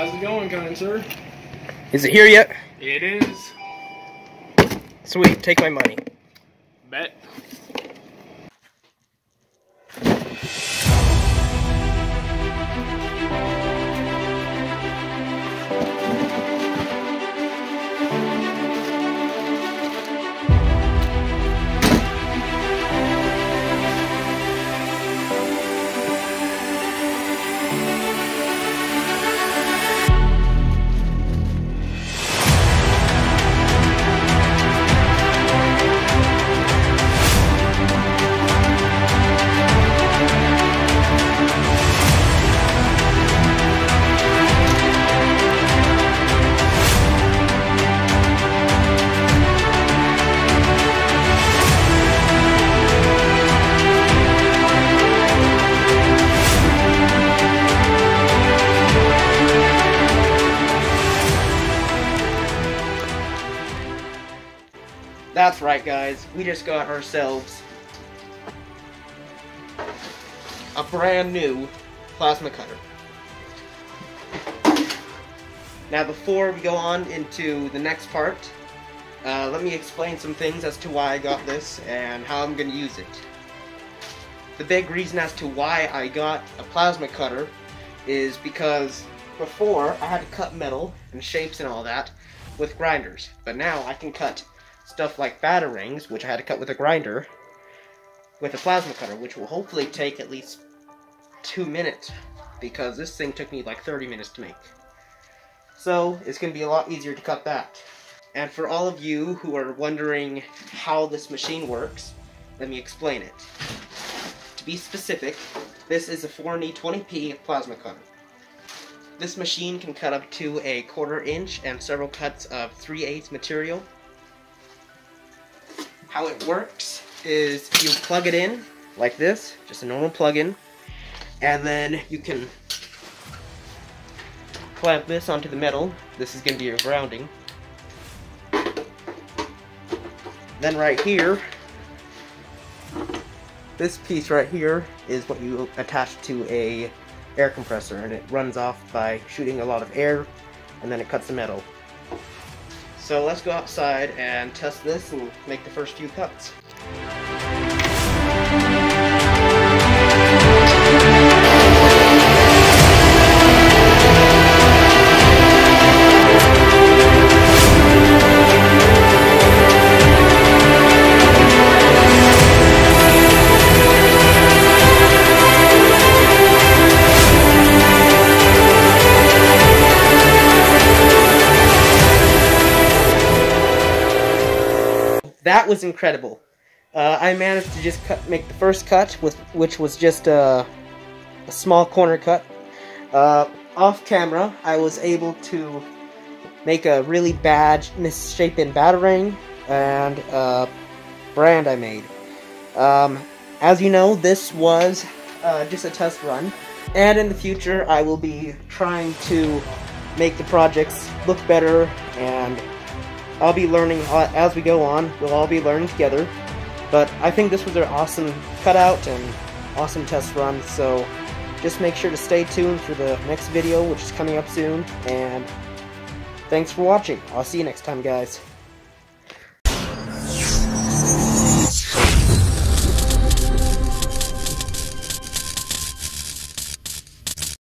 How's it going, kind sir? Is it here yet? It is. Sweet, take my money. Bet. That's right, guys. We just got ourselves a brand new plasma cutter. Now, before we go on into the next part, uh, let me explain some things as to why I got this and how I'm going to use it. The big reason as to why I got a plasma cutter is because before I had to cut metal and shapes and all that with grinders, but now I can cut stuff like batarangs, which I had to cut with a grinder, with a plasma cutter, which will hopefully take at least two minutes, because this thing took me like 30 minutes to make. So, it's going to be a lot easier to cut that. And for all of you who are wondering how this machine works, let me explain it. To be specific, this is a Forney 20P plasma cutter. This machine can cut up to a quarter inch and several cuts of 3 8 material how it works is you plug it in like this, just a normal plug-in, and then you can clamp this onto the metal. This is going to be your grounding. Then right here, this piece right here is what you attach to a air compressor and it runs off by shooting a lot of air and then it cuts the metal. So let's go outside and test this and make the first few cuts. That was incredible. Uh, I managed to just cut, make the first cut, with, which was just a, a small corner cut. Uh, off camera, I was able to make a really bad misshapen batarang and a brand I made. Um, as you know, this was uh, just a test run, and in the future I will be trying to make the projects look better and I'll be learning uh, as we go on. We'll all be learning together. But I think this was an awesome cutout and awesome test run. So just make sure to stay tuned for the next video, which is coming up soon. And thanks for watching. I'll see you next time, guys.